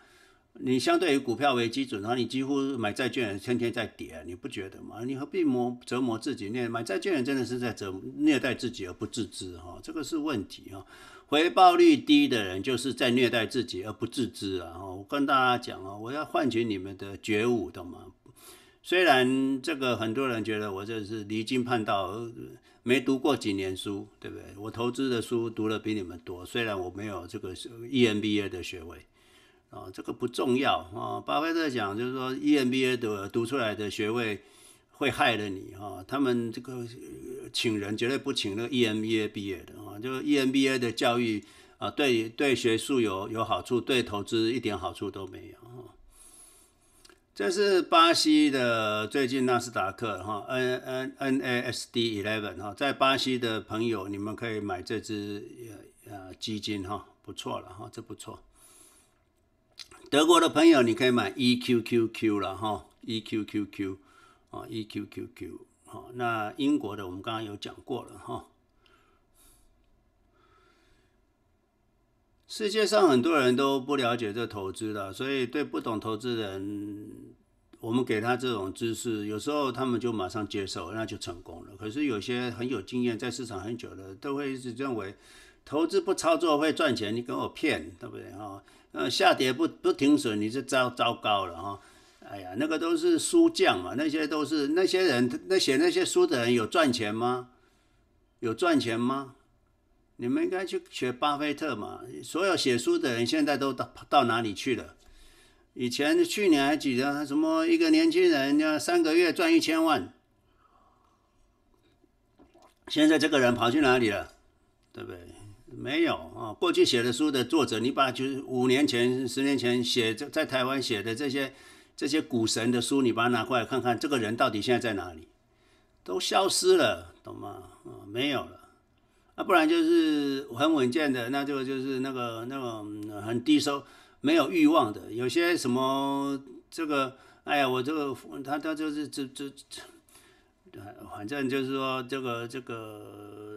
[SPEAKER 1] 你相对于股票为基准的话，你几乎买债券天天在跌，你不觉得吗？你何必磨折磨自己？那买债券真的是在折虐待自己而不自知哈，这个是问题哈。回报率低的人就是在虐待自己而不自知啊！我跟大家讲啊，我要唤起你们的觉悟，懂吗？虽然这个很多人觉得我这是离经叛道，没读过几年书，对不对？我投资的书读的比你们多，虽然我没有这个 EMBA 的学位。啊，这个不重要啊。巴菲特讲就是说，EMBA 的读出来的学位会害了你啊。他们这个请人，绝对不请那个 EMBA 毕业的啊，就是 EMBA 的教育啊，对对学术有有好处，对投资一点好处都没有啊。这是巴西的最近纳斯达克哈 N N N A S D Eleven 哈，在巴西的朋友，你们可以买这支呃基金哈，不错了哈，这不错。德国的朋友，你可以买 EQQQ 了哈，EQQQ 啊，EQQQ 好。那英国的我们刚刚有讲过了哈。世界上很多人都不了解这投资的，所以对不懂投资人，我们给他这种知识，有时候他们就马上接受，那就成功了。可是有些很有经验，在市场很久的，都会一直认为投资不操作会赚钱，你跟我骗，对不对啊？呃，下跌不不停损，你是糟糟糕了哈。哎呀，那个都是书匠嘛，那些都是那些人，那写那些书的人有赚钱吗？有赚钱吗？你们应该去学巴菲特嘛！所有写书的人现在都到到哪里去了？以前去年还记得什么一个年轻人要三个月赚一千万，现在这个人跑去哪里了？对不对？没有啊！过去写的书的作者，你把就是五年前、十年前写在在台湾写的这些这些股神的书，你把它拿过来看看，这个人到底现在在哪里？都消失了，懂吗？啊，没有了。啊，不然就是很稳健的，那就就是那个那种很低收、没有欲望的。有些什么这个，哎呀，我这个他他就是这这，反正就是说这个这个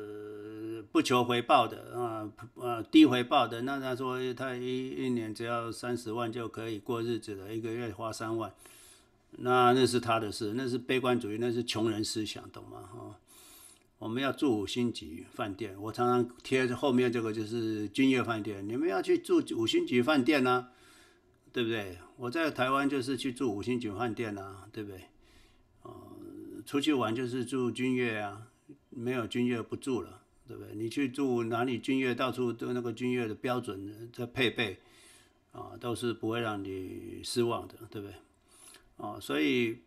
[SPEAKER 1] 不求回报的啊啊低回报的。那他说他一一年只要三十万就可以过日子了，一个月花三万，那那是他的事，那是悲观主义，那是穷人思想，懂吗？哈。我们要住五星级饭店，我常常贴后面这个就是君悦饭店。你们要去住五星级饭店呢，对不对？我在台湾就是去住五星级饭店啊，对不对？哦，出去玩就是住君悦啊，没有君悦不住了，对不对？你去住哪里君悦，到处都那个君悦的标准的配备啊，都是不会让你失望的，对不对？哦，所以。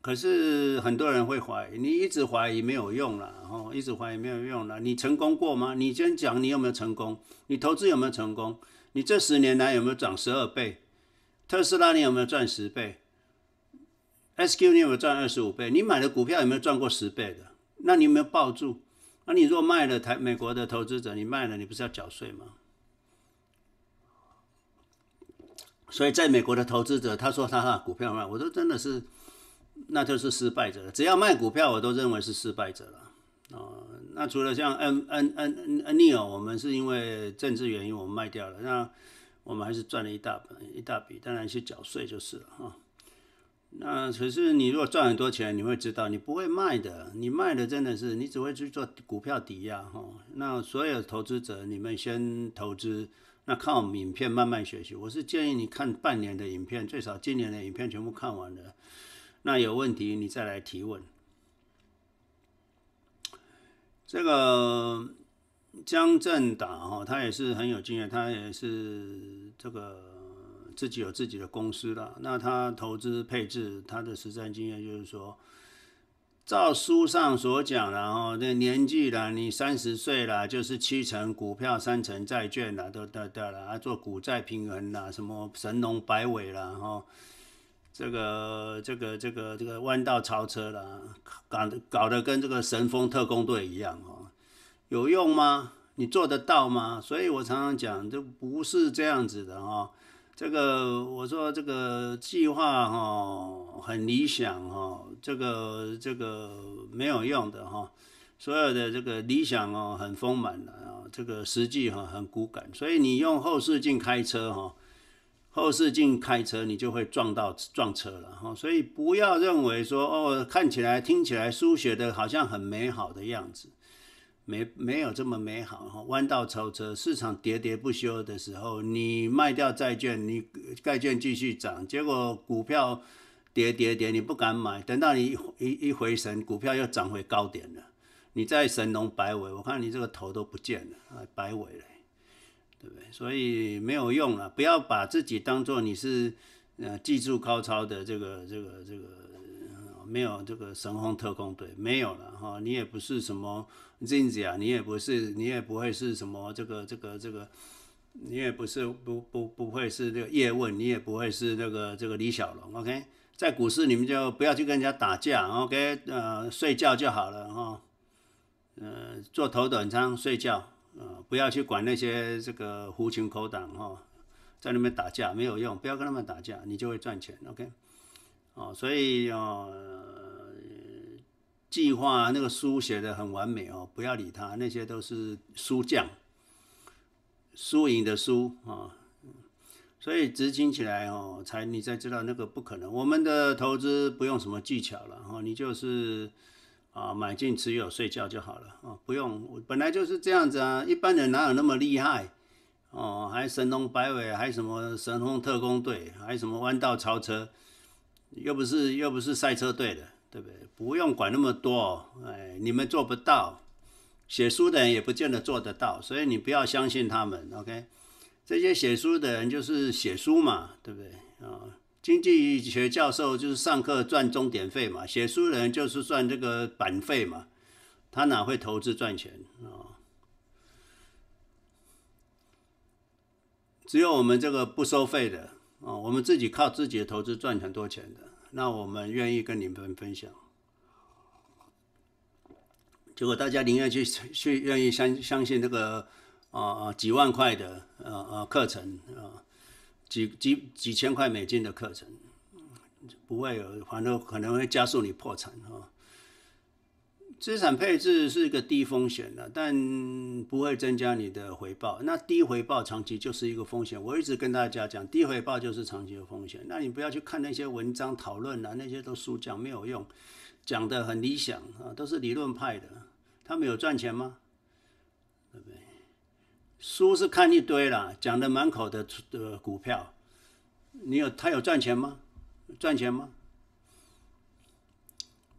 [SPEAKER 1] 可是很多人会怀疑，你一直怀疑没有用了，哦，一直怀疑没有用了。你成功过吗？你先讲你有没有成功？你投资有没有成功？你这十年来有没有涨十二倍？特斯拉你有没有赚十倍？SQ 你有没有赚二十五倍？你买的股票有没有赚过十倍的？那你有没有抱住？那你若卖了台美国的投资者，你卖了你不是要缴税吗？所以在美国的投资者，他说他的股票卖，我说真的是。那就是失败者了。只要卖股票，我都认为是失败者了。哦，那除了像 N N N N N e 我们是因为政治原因我们卖掉了。那我们还是赚了一大本一大笔，当然去缴税就是了哈。那可是你如果赚很多钱，你会知道你不会卖的。你卖的真的是你只会去做股票抵押哈。那所有投资者，你们先投资，那看我们影片慢慢学习。我是建议你看半年的影片，最少今年的影片全部看完了。那有问题你再来提问。这个江正达哈，他也是很有经验，他也是这个自己有自己的公司了。那他投资配置，他的实战经验就是说，照书上所讲然后，这年纪了，你三十岁了，就是七成股票，三成债券了，都得得了，做股债平衡啦，什么神龙摆尾了哈。这个这个这个这个弯道超车了，搞得搞得跟这个神风特工队一样哦，有用吗？你做得到吗？所以我常常讲，这不是这样子的哈。这个我说这个计划哈很理想哈，这个这个没有用的哈。所有的这个理想哦很丰满的啊，这个实际哈很骨感。所以你用后视镜开车哈。后视镜开车，你就会撞到撞车了哈，所以不要认为说哦，看起来听起来书写的好像很美好的样子，没没有这么美好哈。弯道超车，市场喋喋不休的时候，你卖掉债券，你债券继续涨，结果股票跌跌跌，你不敢买，等到你一一回神，股票又涨回高点了，你再神龙摆尾，我看你这个头都不见了啊，摆尾了。对不对？所以没有用了，不要把自己当做你是呃技术高超的这个这个这个没有这个神风特工队，没有了哈，你也不是什么 Zinzia，你也不是，你也不会是什么这个这个这个，你也不是不不不会是这个叶问，你也不会是这个这个李小龙，OK，在股市你们就不要去跟人家打架，OK，呃，睡觉就好了哈，呃，做头等舱睡觉，呃，不要去管那些这个狐群狗党哈。在那边打架没有用，不要跟他们打架，你就会赚钱。OK，哦，所以哦，计划那个书写的很完美哦，不要理他，那些都是书匠，输赢的输啊。所以执行起来哦，才你才知道那个不可能。我们的投资不用什么技巧了哈，你就是啊买进持有睡觉就好了啊，不用，本来就是这样子啊，一般人哪有那么厉害？哦，还神龙摆尾，还什么神风特工队，还什么弯道超车，又不是又不是赛车队的，对不对？不用管那么多，哎，你们做不到，写书的人也不见得做得到，所以你不要相信他们，OK？这些写书的人就是写书嘛，对不对？啊，经济学教授就是上课赚钟点费嘛，写书人就是赚这个版费嘛，他哪会投资赚钱啊？只有我们这个不收费的啊，我们自己靠自己的投资赚很多钱的，那我们愿意跟你们分享。结果大家宁愿去去愿意相相信这个啊啊几万块的啊啊课程啊，几几几千块美金的课程，不会有，反正可能会加速你破产啊。资产配置是一个低风险的，但不会增加你的回报。那低回报长期就是一个风险。我一直跟大家讲，低回报就是长期的风险。那你不要去看那些文章讨论啊，那些都书讲没有用，讲的很理想啊，都是理论派的。他们有赚钱吗？对不对？书是看一堆啦，讲的满口的的股票，你有他有赚钱吗？赚钱吗？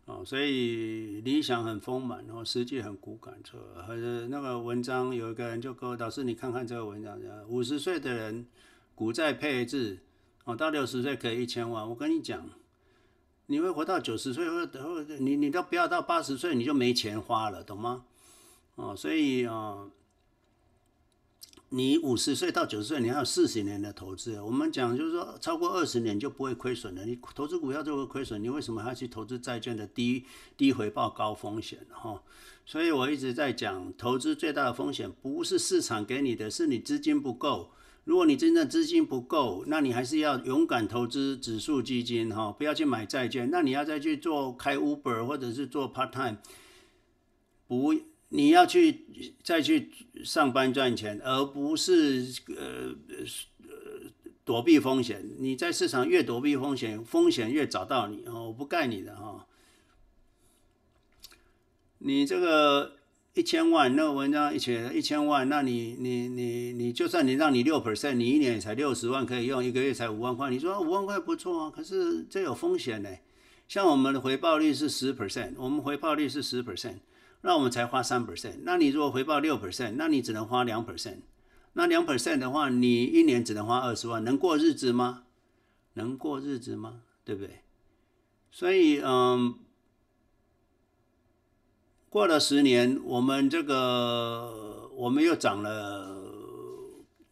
[SPEAKER 1] 哦，所以理想很丰满，然后实际很骨感。错，还是那个文章有一个人就跟我导师，你看看这个文章，五十岁的人股债配置，哦，到六十岁可以一千万。我跟你讲，你会活到九十岁，或或你你都不要到八十岁，你就没钱花了，懂吗？哦，所以啊。你五十岁到九十岁，你还有四十年的投资。我们讲就是说，超过二十年就不会亏损了。你投资股票就会亏损，你为什么还要去投资债券的低低回报高风险哈？所以我一直在讲，投资最大的风险不是市场给你的，是你资金不够。如果你真正资金不够，那你还是要勇敢投资指数基金哈，不要去买债券。那你要再去做开 Uber 或者是做 part time，不。你要去再去上班赚钱，而不是呃躲避风险。你在市场越躲避风险，风险越找到你哦。我不盖你的哈。你这个一千万，那个文章一写一千万，那你你你你就算你让你六 percent，你一年才六十万可以用，一个月才五万块。你说五万块不错啊，可是这有风险呢。像我们的回报率是十 percent，我们回报率是十 percent。那我们才花三 percent，那你如果回报六 percent，那你只能花两 percent，那两 percent 的话，你一年只能花二十万，能过日子吗？能过日子吗？对不对？所以，嗯，过了十年，我们这个我们又涨了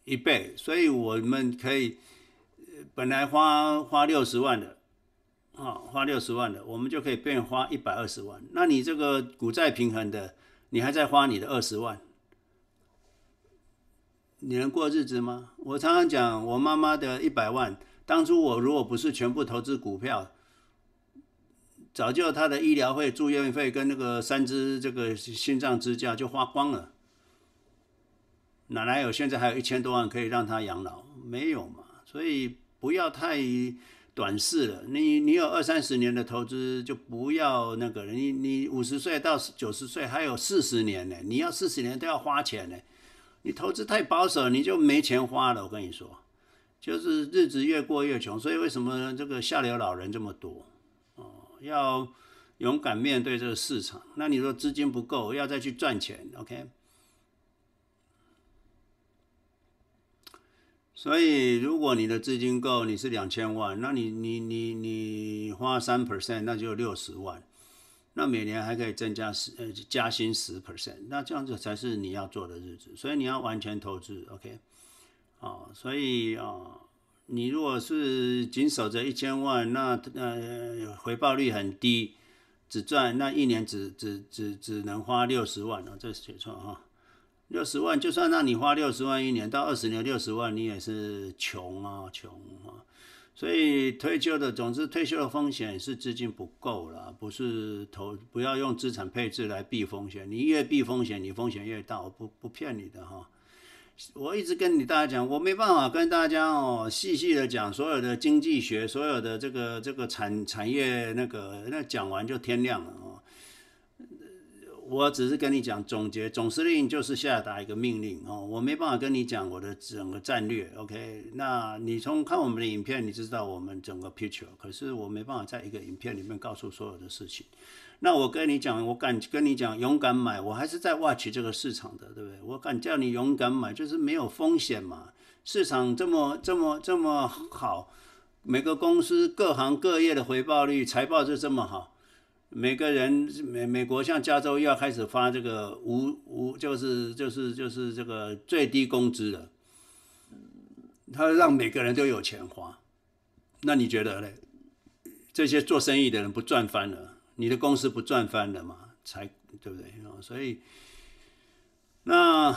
[SPEAKER 1] 一倍，所以我们可以本来花花六十万的。啊，花六十万的，我们就可以变花一百二十万。那你这个股债平衡的，你还在花你的二十万，你能过日子吗？我常常讲，我妈妈的一百万，当初我如果不是全部投资股票，早就她的医疗费、住院费跟那个三支这个心脏支架就花光了，哪来有现在还有一千多万可以让她养老？没有嘛，所以不要太。短视了，你你有二三十年的投资就不要那个了。你你五十岁到九十岁还有四十年呢，你要四十年都要花钱呢。你投资太保守，你就没钱花了。我跟你说，就是日子越过越穷。所以为什么这个下流老人这么多？哦，要勇敢面对这个市场。那你说资金不够，要再去赚钱，OK？所以如果你的资金够，你是两千万，那你你你你花三 percent，那就六十万，那每年还可以增加十呃加薪十 percent，那这样子才是你要做的日子。所以你要完全投资，OK？啊，所以啊，你如果是仅守着一千万，那呃回报率很低，只赚那一年只只只只能花六十万啊，这是写错哈。六十万，就算让你花六十万一年，到二十年六十万，你也是穷啊，穷啊！所以退休的，总之退休的风险是资金不够了，不是投，不要用资产配置来避风险，你越避风险，你风险越大，我不不骗你的哈。我一直跟你大家讲，我没办法跟大家哦细细的讲所有的经济学，所有的这个这个产产业那个，那讲完就天亮了。我只是跟你讲总结，总司令就是下达一个命令哦，我没办法跟你讲我的整个战略，OK？那你从看我们的影片，你知道我们整个 picture，可是我没办法在一个影片里面告诉所有的事情。那我跟你讲，我敢跟你讲，勇敢买，我还是在 watch 这个市场的，对不对？我敢叫你勇敢买，就是没有风险嘛。市场这么这么这么好，每个公司各行各业的回报率、财报就这么好。每个人美美国像加州又要开始发这个无无就是就是就是这个最低工资了，他让每个人都有钱花，那你觉得嘞？这些做生意的人不赚翻了，你的公司不赚翻了嘛？才对不对？所以那。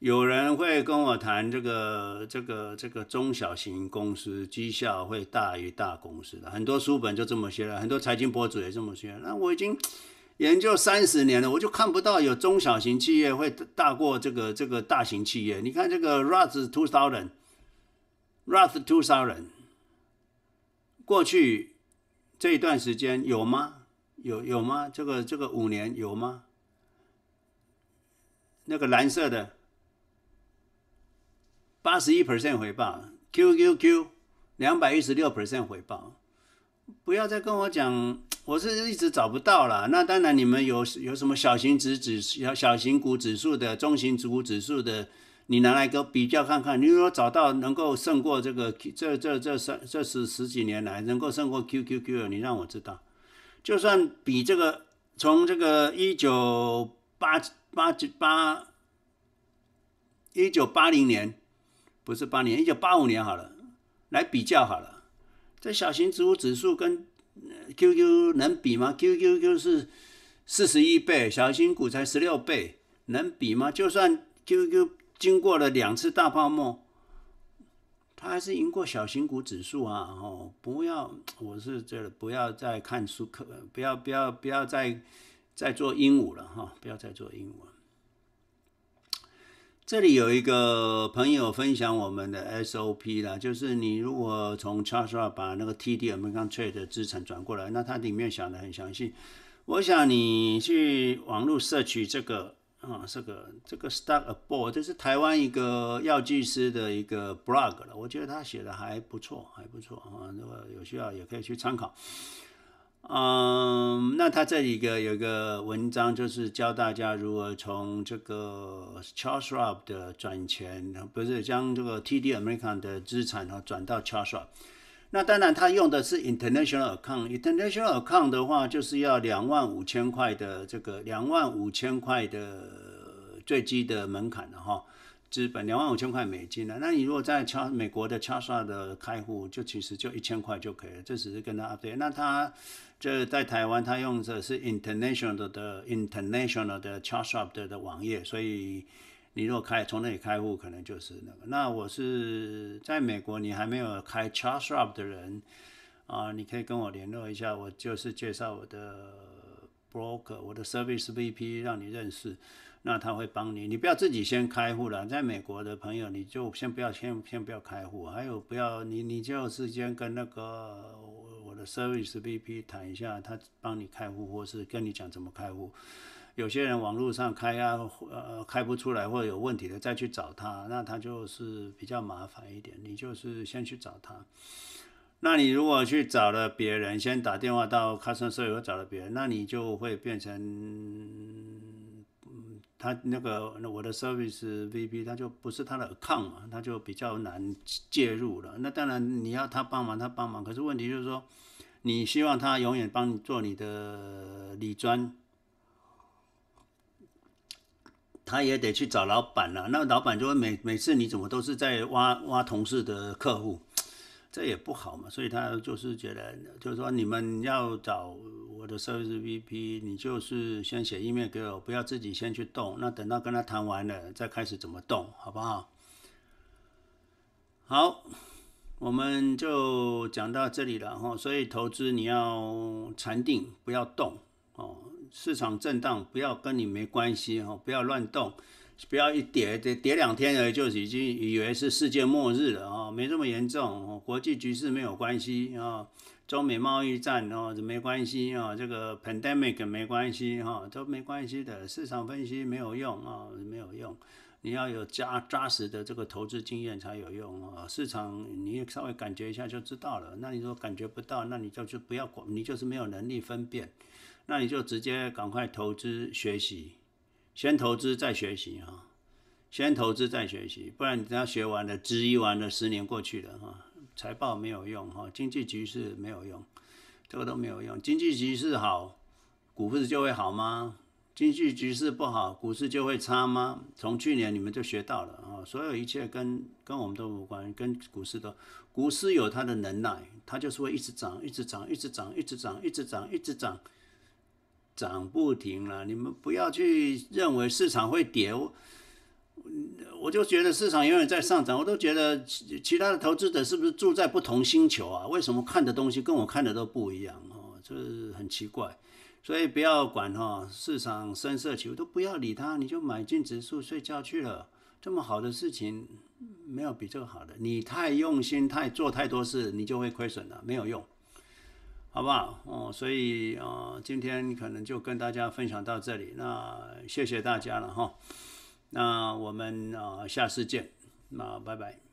[SPEAKER 1] 有人会跟我谈这个、这个、这个中小型公司绩效会大于大公司的，很多书本就这么写了，很多财经博主也这么写。那我已经研究三十年了，我就看不到有中小型企业会大过这个这个大型企业。你看这个 Roth Two Thousand，Roth Two Thousand，过去这一段时间有吗？有有吗？这个这个五年有吗？那个蓝色的。八十一 percent 回报，Q Q Q，两百一十六 percent 回报，不要再跟我讲，我是一直找不到了。那当然，你们有有什么小型指指小小型股指数的、中型股指数的，你拿来个比较看看。你如果找到能够胜过这个这这这三这十十几年来能够胜过 Q Q Q 的，你让我知道。就算比这个从这个一九八八九八一九八零年。不是八年，一九八五年好了，来比较好了。这小型植物指数跟 QQ 能比吗？QQQ 是四十一倍，小型股才十六倍，能比吗？就算 QQ 经过了两次大泡沫，它还是赢过小型股指数啊！哦，不要，我是觉得不要再看书课，不要不要不要再再做鹦鹉了哈，不要再做鹦鹉。这里有一个朋友分享我们的 SOP 啦，就是你如果从 Charles 把那个 TD American Trade 的资产转过来，那它里面讲的很详细。我想你去网络摄取这个啊，这个这个 Stock a b o a r d 这是台湾一个药剂师的一个 blog 了，我觉得他写的还不错，还不错啊，如果有需要也可以去参考。嗯，那他这里个有个文章，就是教大家如何从这个 Charles Schwab 的转钱，不是将这个 TD American 的资产呢转到 Charles Schwab。那当然，他用的是 International Account。International Account 的话，就是要两万五千块的这个两万五千块的最低的门槛的哈。资本两万五千块美金了，那你如果在敲美国的敲刷的开户，就其实就一千块就可以了。这只是跟他 update。那他这在台湾，他用的是 international 的 international 的 charge up 的的网页，所以你如果开从那里开户，可能就是那个。那我是在美国，你还没有开 charge up 的人啊，你可以跟我联络一下，我就是介绍我的 broker，我的 service VP 让你认识。那他会帮你，你不要自己先开户了。在美国的朋友，你就先不要先先不要开户。还有不要你你就是先跟那个 service VP 谈一下，他帮你开户，或是跟你讲怎么开户。有些人网络上开啊，呃开不出来或者有问题的，再去找他，那他就是比较麻烦一点。你就是先去找他。那你如果去找了别人，先打电话到卡森社有找了别人，那你就会变成。嗯他那个我的 service VP 他就不是他的 account 嘛，他就比较难介入了。那当然你要他帮忙，他帮忙。可是问题就是说，你希望他永远帮你做你的理专，他也得去找老板了。那老板就会每每次你怎么都是在挖挖同事的客户。这也不好嘛，所以他就是觉得，就是说你们要找我的 service VP，你就是先写 email 给我，不要自己先去动。那等到跟他谈完了，再开始怎么动，好不好？好，我们就讲到这里了哈。所以投资你要禅定，不要动哦。市场震荡不要跟你没关系哈，不要乱动。不要一跌跌跌两天而已，就已经以为是世界末日了啊！没这么严重，国际局势没有关系啊，中美贸易战哦没关系啊，这个 pandemic 没关系哈，都没关系的。市场分析没有用啊，没有用。你要有扎扎实的这个投资经验才有用啊。市场你也稍微感觉一下就知道了。那你说感觉不到，那你就就不要管，你就是没有能力分辨，那你就直接赶快投资学习。先投资再学习哈，先投资再学习，不然你等下学完了，质疑完了，十年过去了哈，财报没有用哈，经济局势没有用，这个都没有用。经济局势好，股市就会好吗？经济局势不好，股市就会差吗？从去年你们就学到了啊，所有一切跟跟我们都无关，跟股市都，股市有它的能耐，它就是会一直涨，一直涨，一直涨，一直涨，一直涨，一直涨。涨不停了，你们不要去认为市场会跌，我我就觉得市场永远在上涨，我都觉得其其他的投资者是不是住在不同星球啊？为什么看的东西跟我看的都不一样哦？这很奇怪，所以不要管哈，市场深色起伏都不要理它，你就买进指数睡觉去了。这么好的事情没有比这个好的，你太用心太做太多事，你就会亏损了，没有用。好不好？哦，所以啊，今天可能就跟大家分享到这里。那谢谢大家了哈。那我们啊，下次见。那拜拜。